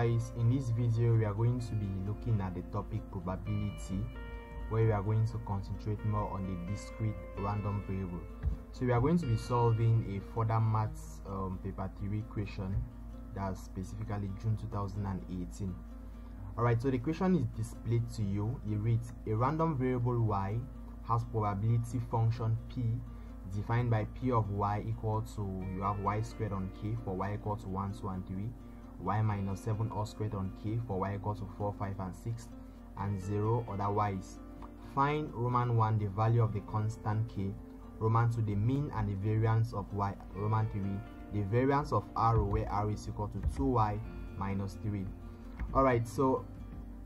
guys in this video we are going to be looking at the topic probability where we are going to concentrate more on the discrete random variable. So we are going to be solving a further maths um, paper 3 question that's specifically June 2018 alright so the question is displayed to you. It reads a random variable y has probability function p defined by p of y equal to you have y squared on k for y equal to 1 2 and 3 y minus 7 all squared on k for y equals to 4 5 and 6 and 0 otherwise. Find roman 1 the value of the constant k. Roman 2 the mean and the variance of y. Roman 3 the variance of r where r is equal to 2y minus 3 all right so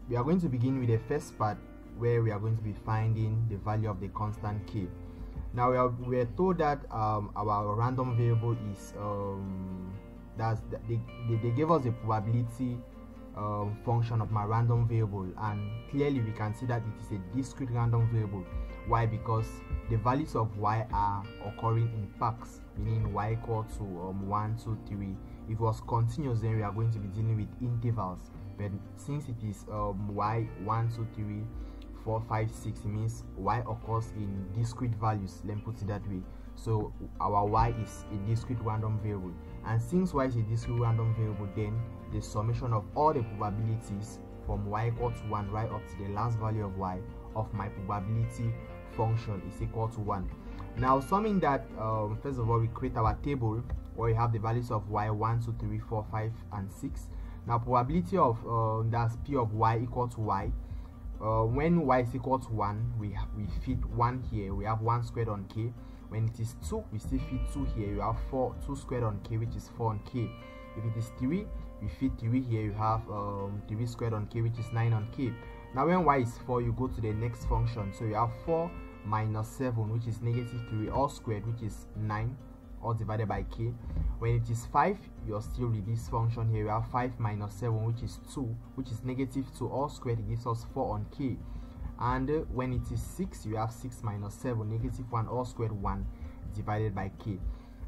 we are going to begin with the first part where we are going to be finding the value of the constant k. Now we are, we are told that um, our random variable is um, that's they, they, they gave us a probability um, function of my random variable. And clearly we can see that it is a discrete random variable. Why? Because the values of y are occurring in packs meaning y equal to um, 1 2 3 if it was continuous then we are going to be dealing with intervals. But since it is um, y 1 2 3 4 5 6 means y occurs in discrete values. Let me put it that way. So our y is a discrete random variable. And since y is a discrete random variable then the summation of all the probabilities from y equal to 1 right up to the last value of y of my probability function is equal to 1 now summing that um, first of all we create our table where we have the values of y 1 2 3 4 5 and 6 now probability of uh, that's p of y equal to y uh, when y is equal to 1 we we fit 1 here we have 1 squared on k. When it is 2 we still fit 2 here you have 4 2 squared on k which is 4 on k. If it is 3 we fit 3 here you have um, 3 squared on k which is 9 on k. Now when y is 4 you go to the next function. So you have 4 minus 7 which is negative 3 all squared which is 9 all divided by k. When it is 5 you're still with this function here. You have 5 minus 7 which is 2 which is negative 2 all squared gives us 4 on k. And uh, when it is 6 you have 6 minus 7 negative 1 all squared 1 divided by k.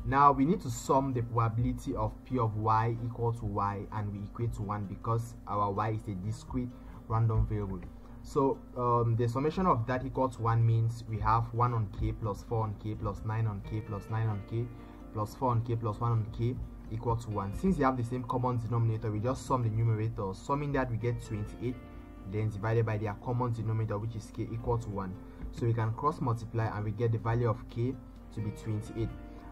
Now we need to sum the probability of p of y equal to y and we equate to 1 because our y is a discrete random variable. So um, the summation of that equals 1 means we have 1 on k plus 4 on k plus 9 on k plus 9 on k plus 4 on k plus 1 on k equal to 1 since they have the same common denominator we just sum the numerator. Summing that we get 28 then divided by their common denominator which is k equal to 1 so we can cross multiply and we get the value of k to be 28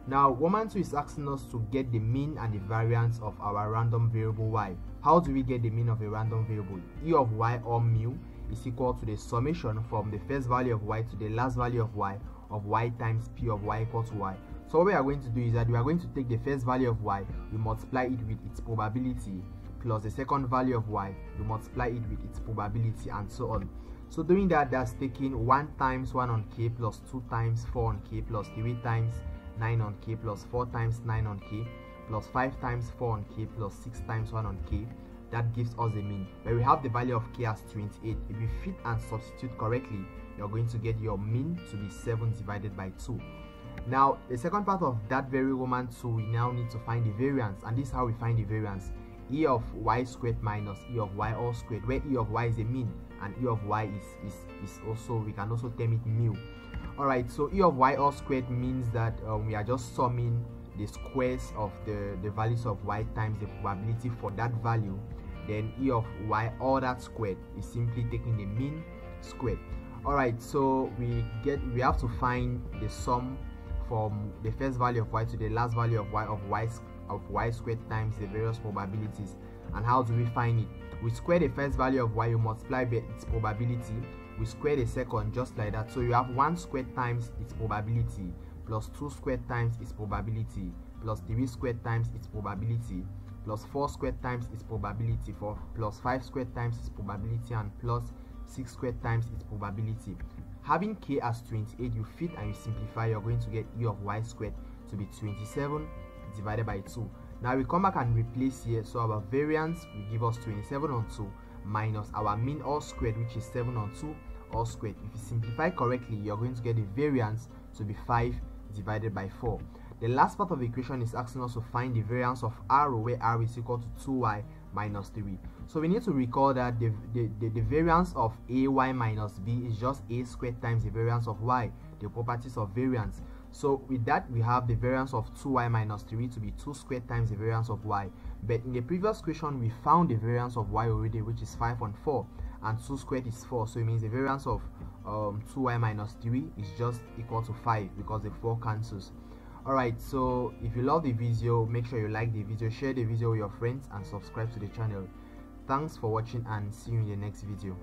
now roman 2 is asking us to get the mean and the variance of our random variable y. How do we get the mean of a random variable? E of y or mu is equal to the summation from the first value of y to the last value of y of y times p of y equal to y so what we are going to do is that we are going to take the first value of y we multiply it with its probability plus the second value of y we multiply it with its probability and so on. So doing that that's taking 1 times 1 on k plus 2 times 4 on k plus 3 times 9 on k plus 4 times 9 on k plus 5 times 4 on k plus 6 times 1 on k. That gives us a mean. Where we have the value of k as 28 if you fit and substitute correctly you're going to get your mean to be 7 divided by 2 now the second part of that very roman 2 we now need to find the variance and this is how we find the variance. E of y squared minus e of y all squared where e of y is the mean and e of y is is, is also we can also term it mu. All right so e of y all squared means that um, we are just summing the squares of the the values of y times the probability for that value. Then e of y all that squared is simply taking the mean squared. All right so we get we have to find the sum from the first value of y to the last value of y of y of y squared times the various probabilities. And how do we find it? We square the first value of y you multiply by its probability. We square the second just like that. So you have 1 squared times its probability plus 2 squared times its probability plus 3 squared times its probability plus 4 squared times its probability for plus 5 squared times its probability and plus 6 squared times its probability having k as 28 you fit and you simplify you're going to get e of y squared to be 27 divided by 2 now we come back and replace here so our variance will give us 27 on 2 minus our mean all squared which is 7 on 2 all squared. If you simplify correctly you're going to get the variance to be 5 divided by 4 the last part of the equation is asking us to find the variance of r where r is equal to 2y minus 3 so we need to recall that the, the, the, the variance of ay minus b is just a squared times the variance of y the properties of variance. So with that we have the variance of 2y minus 3 to be 2 squared times the variance of y. But in the previous question we found the variance of y already which is 5 on 4 and 2 squared is 4 so it means the variance of um, 2y minus 3 is just equal to 5 because the 4 cancels alright so if you love the video make sure you like the video share the video with your friends and subscribe to the channel. Thanks for watching and see you in the next video